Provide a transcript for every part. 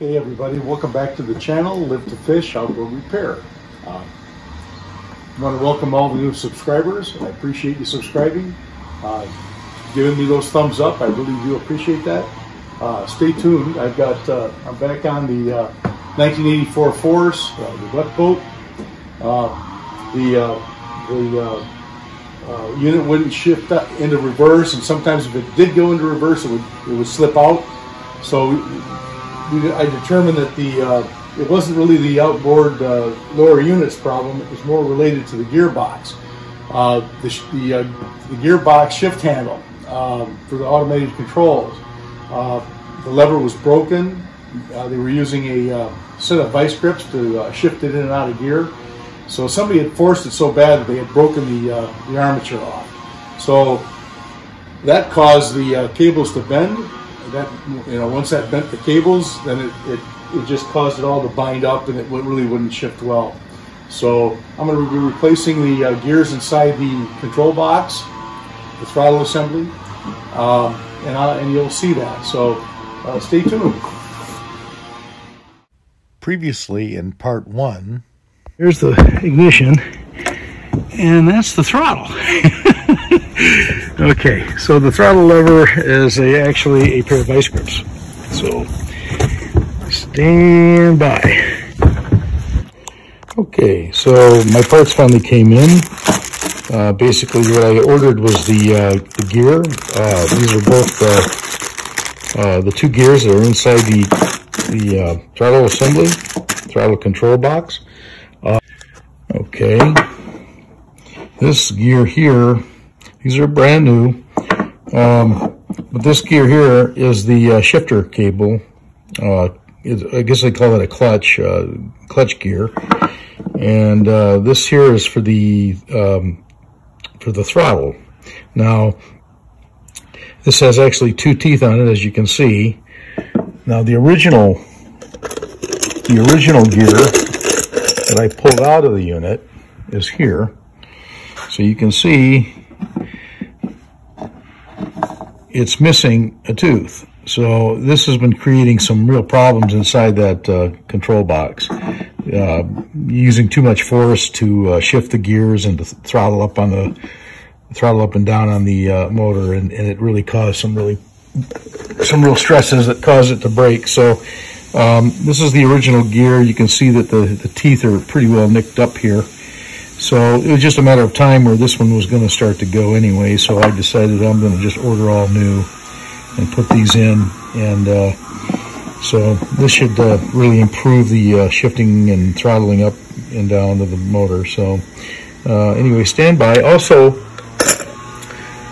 Hey everybody, welcome back to the channel, Live to Fish Outboard Repair. Uh, I want to welcome all the new subscribers. I appreciate you subscribing, uh, giving me those thumbs up. I really do appreciate that. Uh, stay tuned. I've got, uh, I'm back on the 1984 uh, Force, uh, the duck boat. the the unit wouldn't shift into reverse, and sometimes if it did go into reverse, it would it would slip out. So we, I determined that the uh, it wasn't really the outboard uh, lower units problem. It was more related to the gearbox. Uh, the, the, uh, the, gearbox shift handle um, for the automated controls. Uh, the lever was broken. Uh, they were using a set of vice grips to shift it in and out of gear. So somebody had forced it so bad that they had broken the, the armature off. So that caused the cables to bend that you know once that bent the cables, then it, it, it just caused it all to bind up and it really wouldn't shift well. So I'm going to be replacing the uh, gears inside the control box, the throttle assembly, um, and, I, and you'll see that. So uh, stay tuned. Previously in part one, here's the ignition, and that's the throttle. okay, so the throttle lever is a, actually a pair of vice grips. So stand by. Okay, so my parts finally came in. Uh, basically, what I ordered was the, uh, the gear. Uh, these are both uh, uh, the two gears that are inside the the uh, throttle assembly, throttle control box. okay, this gear here these are brand new. Um, but this gear here is the uh, shifter cable. Uh, I guess they call it a clutch, uh, clutch gear. And uh, this here is for the um, for the throttle. Now, this has actually two teeth on it, as you can see. Now, the original the original gear that I pulled out of the unit is here. So you can see it's missing a tooth. So this has been creating some real problems inside that uh, control box. Uh, using too much force to uh, shift the gears and to throttle up on the throttle up and down on the uh, motor, and, and, it really caused some really some real stresses that caused it to break. So um, this is the original gear. You can see that the, the teeth are pretty well nicked up here. So it was just a matter of time where this one was going to start to go anyway. So I decided I'm going to just order all new and put these in. And uh, so this should uh, really improve the uh, shifting and throttling up and down of the motor. So uh, anyway, stand by. Also,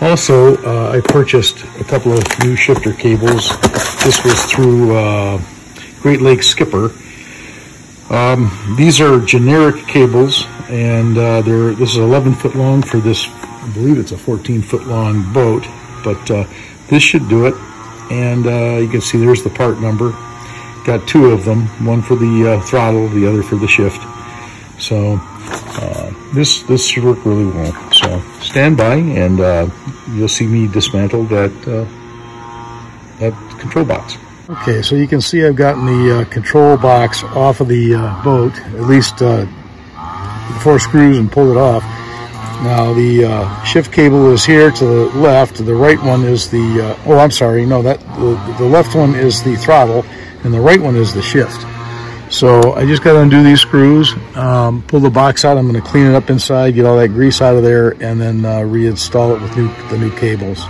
also uh, I purchased a couple of new shifter cables. This was through uh, Great Lakes Skipper. Um, these are generic cables, and uh, this is 11 foot long for this. I believe it's a 14 foot long boat, but uh, this should do it. And uh, you can see there's the part number. Got two of them, one for the uh, throttle, the other for the shift. So uh, this this should work really well. So stand by, and uh, you'll see me dismantle that that control box. Okay, so you can see I've gotten the control box off of the boat, at least uh, four screws and pull it off. Now the uh, shift cable is here to the left, the right one is the, uh, oh I'm sorry, no, that the, the left one is the throttle and the right one is the shift. So I just got to undo these screws, um, pull the box out, I'm going to clean it up inside, get all that grease out of there, and then uh, reinstall it with new, the new cables.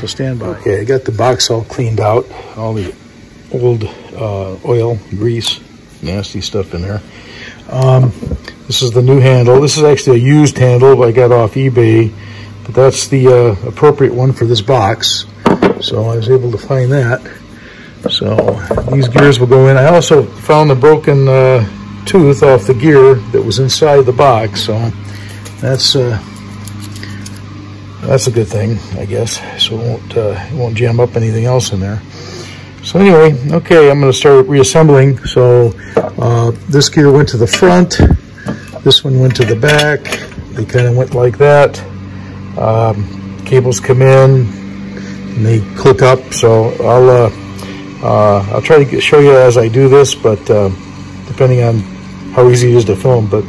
So stand by. Okay, I got the box all cleaned out, all the old uh, oil, grease, nasty stuff in there. Um, this is the new handle. This is actually a used handle I got off eBay, but that's the uh, appropriate one for this box. So I was able to find that. So these gears will go in. I also found the broken uh, tooth off the gear that was inside the box. So that's uh, that's a good thing, I guess. So it won't uh, it won't jam up anything else in there. So anyway, okay, I'm going to start reassembling. So uh, this gear went to the front. This one went to the back. They kind of went like that. Um, cables come in and they click up. So I'll uh, Uh, I'll try to show you as I do this, but uh, depending on how easy it is to film. But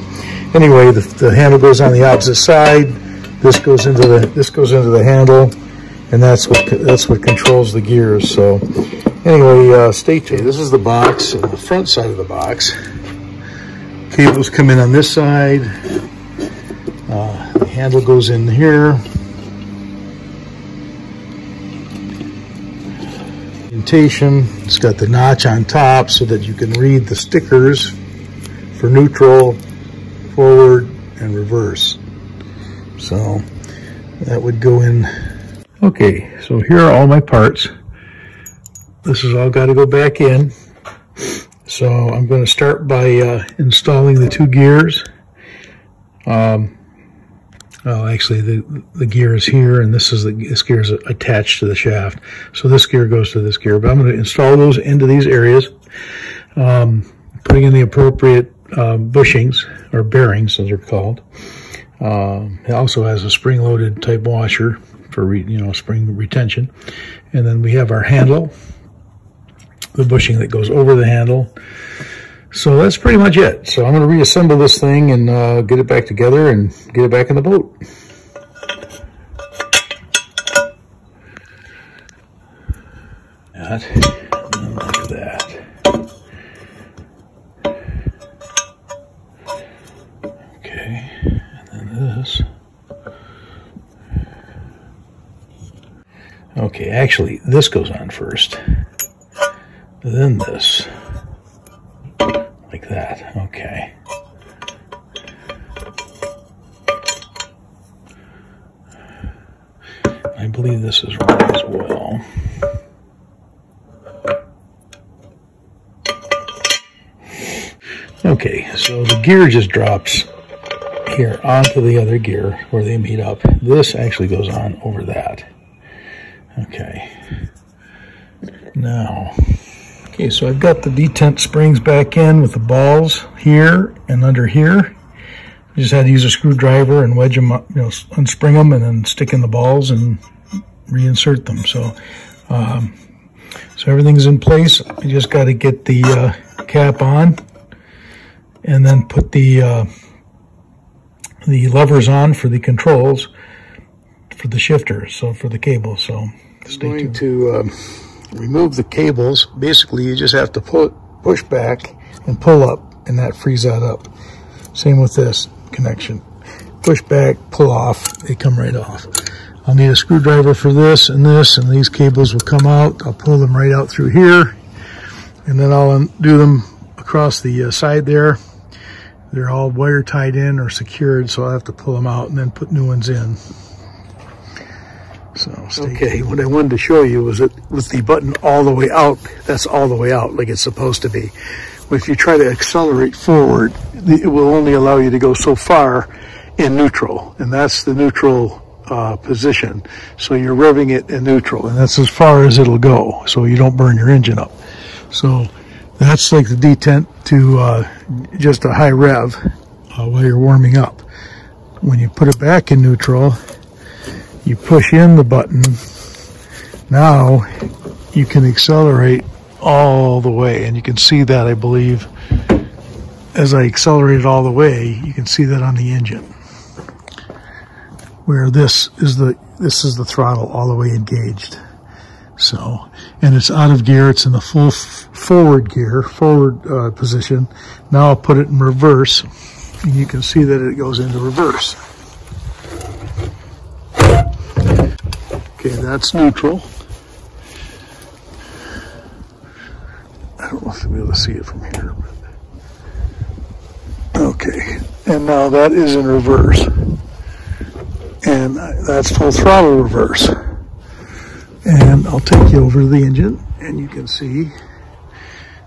anyway, the, the handle goes on the opposite side. This goes into the this goes into the handle, and that's what that's what controls the gears. So anyway, uh, stay tuned. This is the box, the front side of the box. Cables come in on this side. Uh, the handle goes in here. It's got the notch on top so that you can read the stickers for neutral, forward, and reverse. So that would go in. Okay, so here are all my parts. This has all got to go back in. So I'm going to start by uh, installing the two gears. Um, well, actually, the the gear is here, and this is the this gear is attached to the shaft. So this gear goes to this gear. But I'm going to install those into these areas, um, putting in the appropriate uh, bushings or bearings, as they're called. Um, it also has a spring-loaded type washer for you know spring retention, and then we have our handle, the bushing that goes over the handle. So that's pretty much it. So I'm going to reassemble this thing and uh, get it back together and get it back in the boat. That, like that. Okay, and then this. Okay, actually, this goes on first. Then this like that. Okay. I believe this is right as well. Okay, so the gear just drops here onto the other gear where they meet up. This actually goes on over that. Okay. Now, Okay, so I've got the detent springs back in with the balls here and under here. I just had to use a screwdriver and wedge them up, you know, unspring them and then stick in the balls and reinsert them. So, um, so everything's in place. I just got to get the uh, cap on and then put the uh, the levers on for the controls for the shifter, so for the cable. So stay tuned. to. Uh, remove the cables, basically you just have to pull, push back and pull up and that frees that up. Same with this connection. Push back, pull off, they come right off. I'll need a screwdriver for this and this and these cables will come out. I'll pull them right out through here and then I'll undo them across the uh, side there. They're all wire tied in or secured so I'll have to pull them out and then put new ones in. So okay, what I wanted to show you was that with the button all the way out, that's all the way out like it's supposed to be. But if you try to accelerate forward, it will only allow you to go so far in neutral, and that's the neutral uh, position. So you're revving it in neutral, and that's as far as it'll go, so you don't burn your engine up. So that's like the detent to uh, just a high rev uh, while you're warming up. When you put it back in neutral, you push in the button, now you can accelerate all the way. And you can see that, I believe, as I accelerate it all the way, you can see that on the engine. Where this is the this is the throttle all the way engaged. So, and it's out of gear. It's in the full forward gear, forward uh, position. Now I'll put it in reverse, and you can see that it goes into reverse. Okay, that's neutral. I don't know if you'll be able to see it from here. But... Okay, and now that is in reverse. And that's full throttle reverse. And I'll take you over to the engine and you can see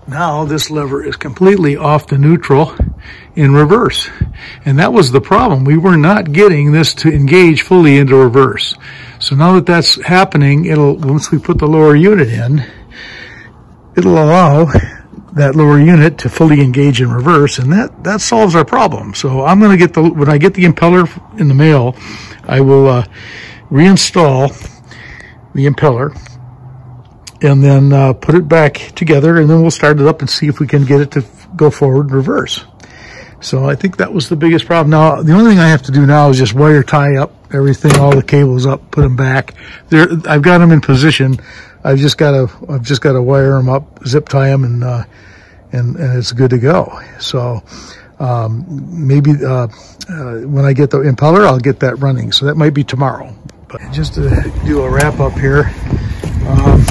now this lever is completely off the neutral in reverse. And that was the problem. We were not getting this to engage fully into reverse. So now that that's happening, it'll, once we put the lower unit in, it'll allow that lower unit to fully engage in reverse and that, that solves our problem. So I'm going to get the, when I get the impeller in the mail, I will uh, reinstall the impeller and then uh, put it back together, and then we'll start it up and see if we can get it to go forward and reverse. So I think that was the biggest problem. Now, the only thing I have to do now is just wire tie up everything, all the cables up, put them back. There, I've got them in position. I've just got to, I've just got to wire them up, zip tie them, and uh, and and it's good to go. So um, maybe uh, uh, when I get the impeller, I'll get that running. So that might be tomorrow. But just to do a wrap up here, um,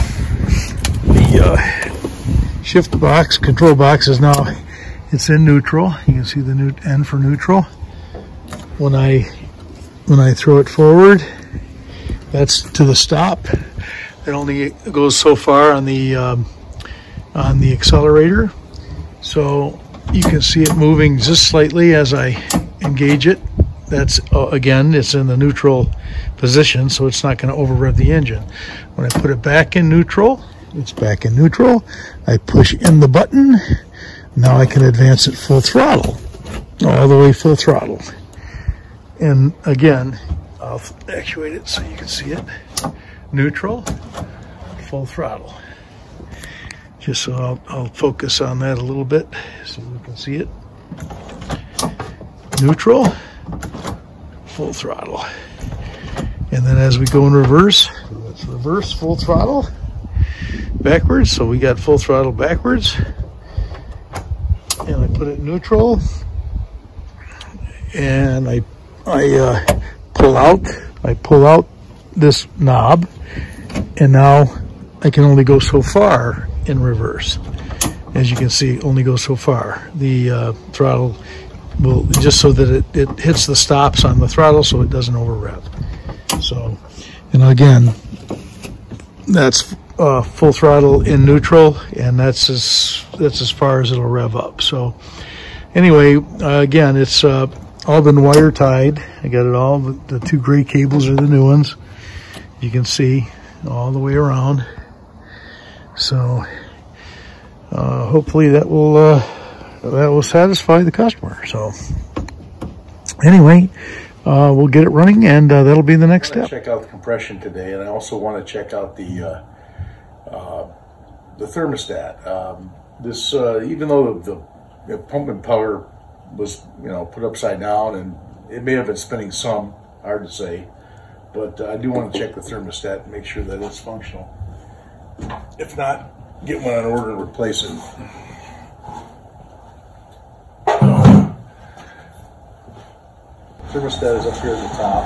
the uh, shift box, control box is now it's in neutral. You can see the new N for neutral. When I when I throw it forward, that's to the stop. It only goes so far on the um, on the accelerator. So you can see it moving just slightly as I engage it. That's uh, again, it's in the neutral position, so it's not going to over rev the engine. When I put it back in neutral, it's back in neutral. I push in the button now I can advance it full throttle, all the way full throttle. And again, I'll actuate it so you can see it. Neutral, full throttle. Just so I'll, I'll focus on that a little bit so you can see it. Neutral, full throttle. And then as we go in reverse, let's reverse full throttle backwards. So we got full throttle backwards and I put it neutral and I I uh, pull out I pull out this knob and now I can only go so far in reverse as you can see only go so far the uh, throttle will just so that it, it hits the stops on the throttle so it doesn't over rev so and again that's uh, full throttle in neutral, and that's as that's as far as it'll rev up. So anyway, uh, again, it's uh, all been wire tied. I got it all. The, the two gray cables are the new ones. You can see all the way around. So uh, hopefully that will uh, that will satisfy the customer. So anyway. Uh, we'll get it running and uh, that'll be the next step. Check out the compression today and I also want to check out the uh, uh, the thermostat. Um, this, uh, even though the, the pump power was, you know, put upside down and it may have been spinning some, hard to say, but uh, I do want to check the thermostat and make sure that it's functional. If not, get one on order and replace it. thermostat is up here at the top.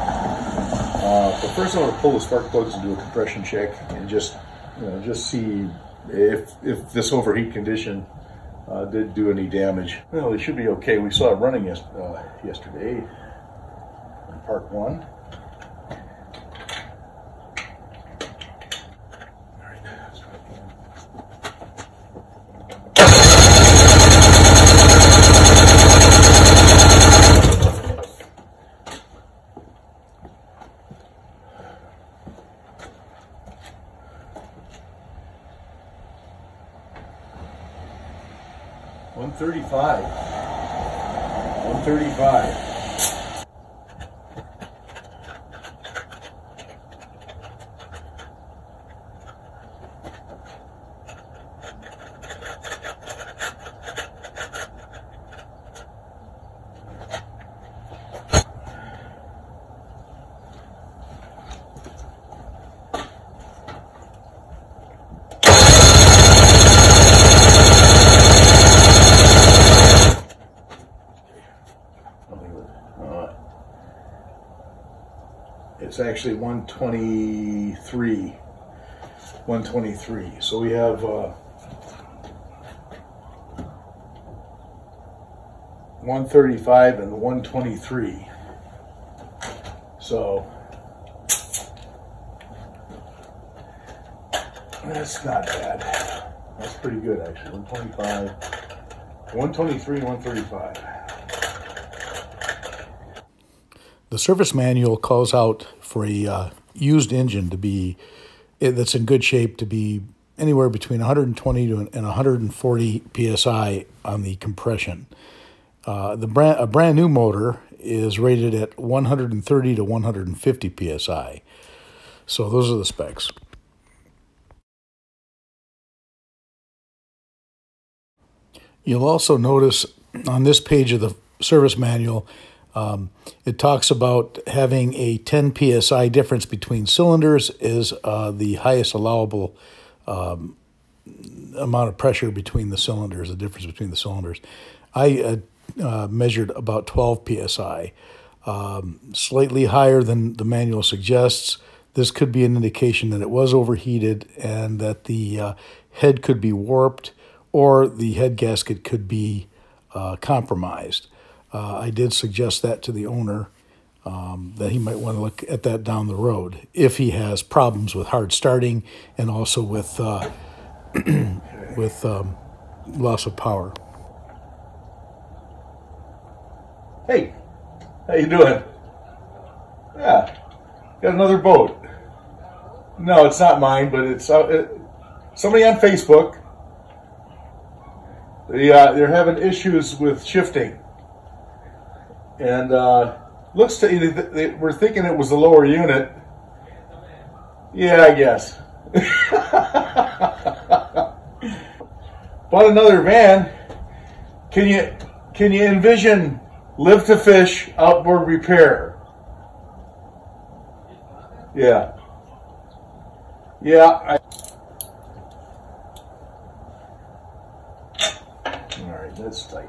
Uh, but first I want to pull the spark plugs and do a compression check and just you know, just see if if this overheat condition uh, did do any damage. Well, it should be okay. We saw it running yes, uh, yesterday in part one. 135. 135. It's actually 123. 123. So we have uh, 135 and 123. So that's not bad. That's pretty good actually. 125, 123, 135. The service manual calls out for a uh, used engine to be eh, that's in good shape to be anywhere between 120 to and 140 psi on the compression. Uh, the brand a brand new motor is rated at 130 to 150 psi. So those are the specs. You'll also notice on this page of the service manual um, it talks about having a 10 psi difference between cylinders is uh, the highest allowable um, amount of pressure between the cylinders, the difference between the cylinders. I uh, uh, measured about 12 psi, um, slightly higher than the manual suggests. This could be an indication that it was overheated and that the uh, head could be warped or the head gasket could be uh, compromised. Uh, I did suggest that to the owner. Um, that he might want to look at that down the road if he has problems with hard starting and also with uh, with um, loss of power. Hey, how you doing? Yeah, got another boat. No, it's not mine, but it's uh, it, somebody on Facebook. They uh, they're having issues with shifting, and uh, looks to they, they, we're thinking it was the lower unit. Yeah, I guess. Bought another van. Can you can you envision live to fish outboard repair? Yeah. Yeah. I, all right, that's tight.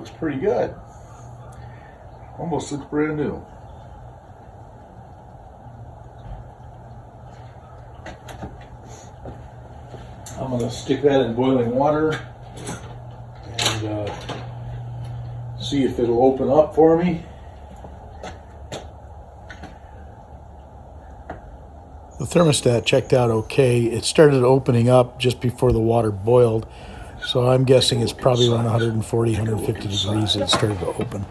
Looks pretty good. Almost looks brand new. I'm going to stick that in boiling water and uh, see if it'll open up for me. The thermostat checked out okay. It started opening up just before the water boiled. So I'm guessing it's probably around 140, 150 degrees that it started to open.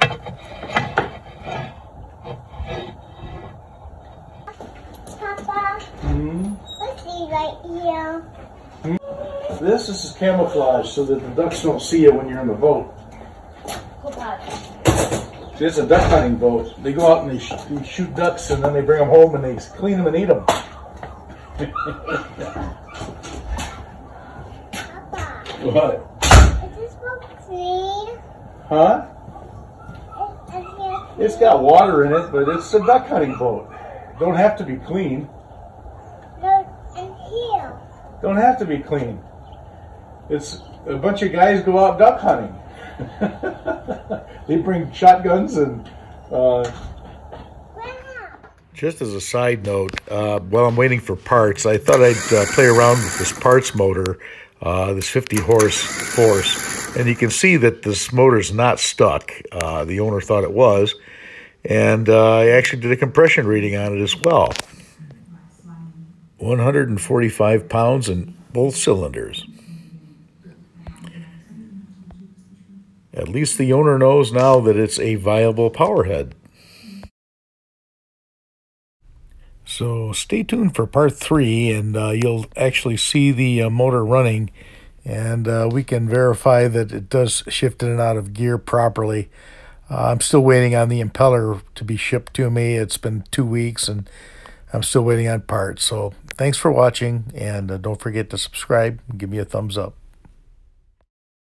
Papa, hmm? these right here? This, this is camouflage so that the ducks don't see you when you're in the boat. See, it's a duck hunting boat. They go out and they, sh- they shoot ducks and then they bring them home and they clean them and eat them. Papa, What? is this book clean? Huh? Is, is here It's got water in it, but it's a duck hunting boat. Don't have to be clean. No, in here. Don't have to be clean. It's a bunch of guys go out duck hunting. they bring shotguns and uh, Just as a side note, uh, while I'm waiting for parts, I thought I'd uh, play around with this parts motor, uh, this 50 horse force, and you can see that this motor's not stuck. Uh, the owner thought it was, and uh, I actually did a compression reading on it as well. 145 pounds in both cylinders. At least the owner knows now that it's a viable powerhead. So stay tuned for part three, and uh, you'll actually see the uh, motor running, and uh, we can verify that it does shift in and out of gear properly. Uh, I'm still waiting on the impeller to be shipped to me. It's been two weeks, and I'm still waiting on parts. So thanks for watching, and uh, don't forget to subscribe give me a thumbs up.